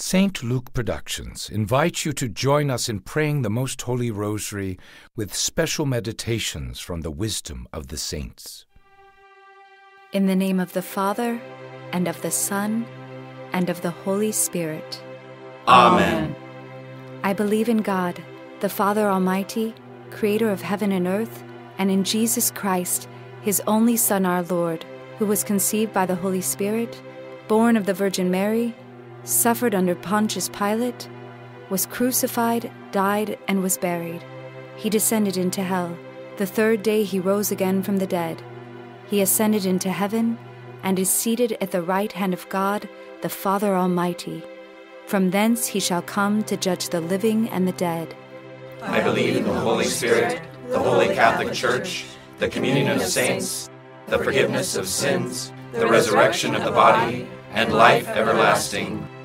St. Luke Productions invites you to join us in praying the Most Holy Rosary with special meditations from the wisdom of the saints. In the name of the Father, and of the Son, and of the Holy Spirit. Amen. I believe in God, the Father Almighty, creator of heaven and earth, and in Jesus Christ, his only Son, our Lord, who was conceived by the Holy Spirit, born of the Virgin Mary suffered under Pontius Pilate, was crucified, died, and was buried. He descended into hell. The third day he rose again from the dead. He ascended into heaven and is seated at the right hand of God, the Father Almighty. From thence he shall come to judge the living and the dead. I believe in the Holy Spirit, the Holy Catholic Church, the communion of saints, the forgiveness of sins, the resurrection of the body, and life everlasting.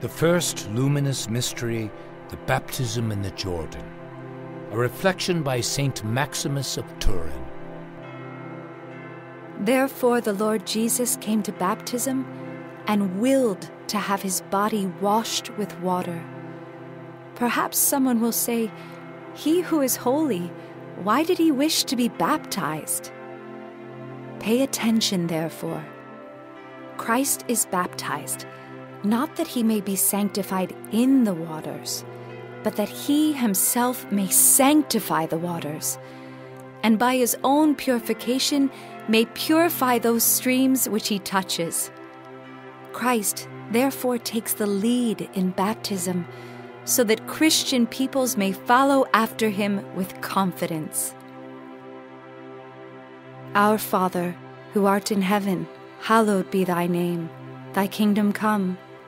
The first luminous mystery, the baptism in the Jordan. A reflection by Saint Maximus of Turin. Therefore, the Lord Jesus came to baptism and willed to have his body washed with water. Perhaps someone will say, He who is holy, why did he wish to be baptized? Pay attention, therefore. Christ is baptized, not that he may be sanctified in the waters, but that he himself may sanctify the waters, and by his own purification may purify those streams which he touches. Christ therefore takes the lead in baptism so that Christian peoples may follow after him with confidence. Our Father, who art in heaven, hallowed be thy name. Thy kingdom come,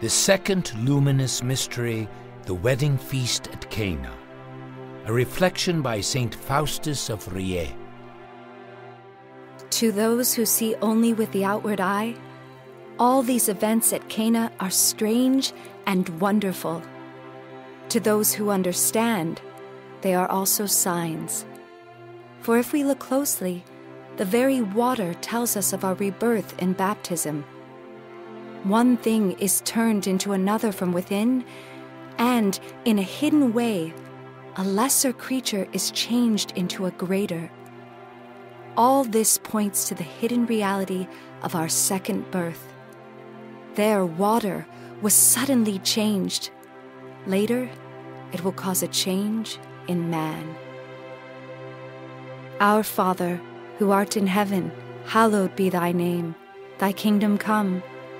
The second luminous mystery, the wedding feast at Cana. A reflection by Saint Faustus of Riez. to those who see only with the outward eye, all these events at Cana are strange and wonderful. To those who understand, they are also signs. For if we look closely, the very water tells us of our rebirth in baptism. One thing is turned into another from within, and in a hidden way, a lesser creature is changed into a greater. All this points to the hidden reality of our second birth. There, water was suddenly changed. Later, it will cause a change in man. Our Father, who art in heaven, hallowed be thy name. Thy kingdom come,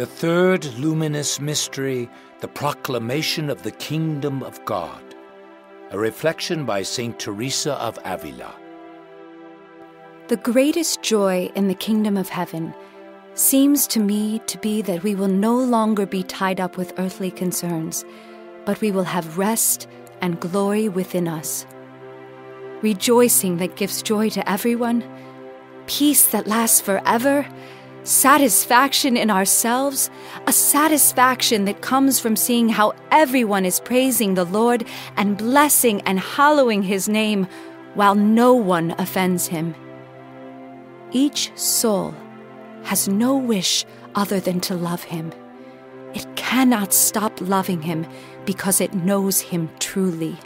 The third luminous mystery, the proclamation of the kingdom of God. A reflection by St. Teresa of Avila. The greatest joy in the kingdom of heaven seems to me to be that we will no longer be tied up with earthly concerns, but we will have rest and glory within us. Rejoicing that gives joy to everyone, peace that lasts forever, satisfaction in ourselves, a satisfaction that comes from seeing how everyone is praising the Lord and blessing and hallowing his name while no one offends him. Each soul has no wish other than to love him. It cannot stop loving him because it knows him truly.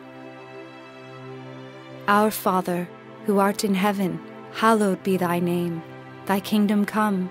Our Father, who art in heaven, hallowed be thy name. Thy kingdom come,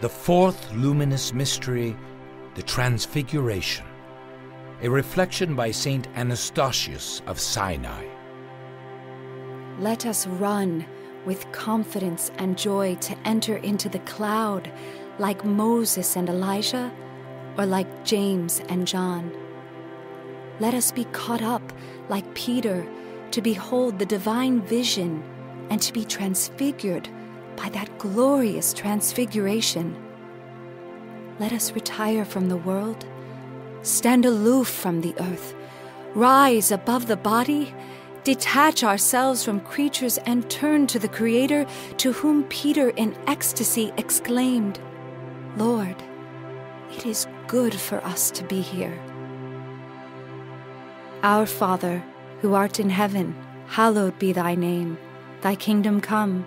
The fourth luminous mystery, the Transfiguration, a reflection by Saint Anastasius of Sinai. let us run with confidence and joy to enter into the cloud like Moses and Elijah, or like James and John. Let us be caught up like Peter to behold the divine vision and to be transfigured by that glorious transfiguration. Let us retire from the world, stand aloof from the earth, rise above the body, detach ourselves from creatures, and turn to the Creator to whom Peter in ecstasy exclaimed, Lord, it is good for us to be here. Our Father, who art in heaven, hallowed be thy name. Thy kingdom come,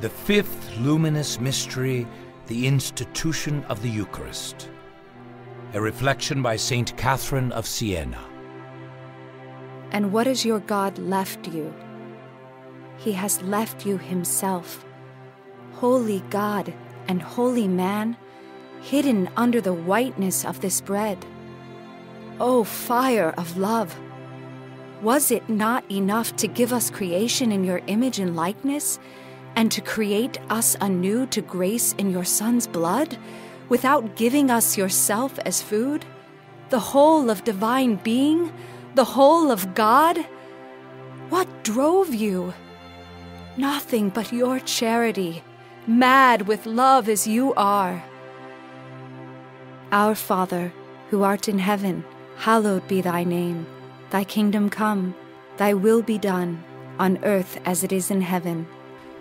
The fifth luminous mystery, the institution of the Eucharist, a reflection by Saint Catherine of Siena. And what has your God left you? He has left you himself, holy God and holy man, hidden under the whiteness of this bread. O fire of love! Was it not enough to give us creation in your image and likeness, and to create us anew to grace in your Son's blood, without giving us yourself as food? The whole of divine being, the whole of God? What drove you? Nothing but your charity, mad with love as you are. Our Father, who art in heaven, hallowed be thy name. Thy kingdom come, thy will be done, on earth as it is in heaven.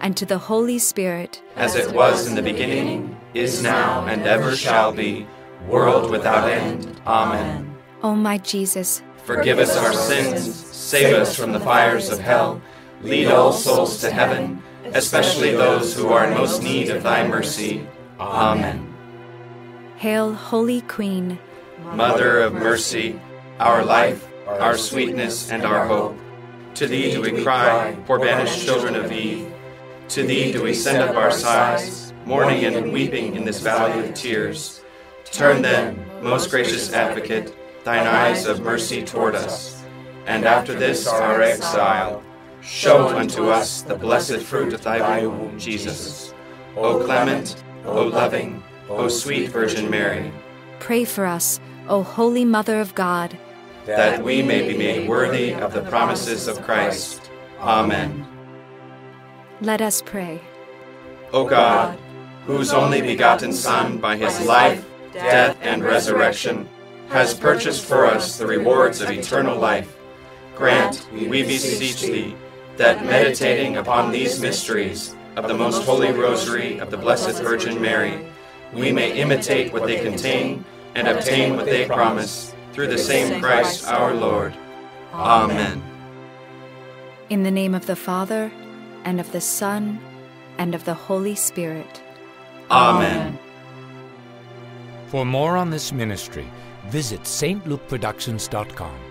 and to the Holy Spirit. As it was in the beginning, is now, and ever shall be, world without end. Amen. O my Jesus, forgive us our sins, save us from the fires of hell, lead all souls to heaven, especially those who are in most need of thy mercy. Amen. Hail, Holy Queen, Mother of mercy, our life, our sweetness, and our hope. To thee do we cry, poor banished children of Eve. To thee do we send up our sighs, mourning and weeping in this valley of tears. Turn then, most gracious advocate, thine eyes of mercy toward us, and after this our exile, show unto us the blessed fruit of thy womb, Jesus. O clement, O loving, O sweet Virgin Mary, pray for us, O Holy Mother of God, that we may be made worthy of the promises of Christ. Amen. Let us pray. O God, whose only begotten Son, by his life, death, and resurrection, has purchased for us the rewards of eternal life, grant, we beseech thee, that meditating upon these mysteries of the most holy rosary of the Blessed Virgin Mary, we may imitate what they contain and obtain what they promise, through the same Christ our Lord. Amen. In the name of the Father, and of the Son, and of the Holy Spirit. Amen. For more on this ministry, visit stlukeproductions.com.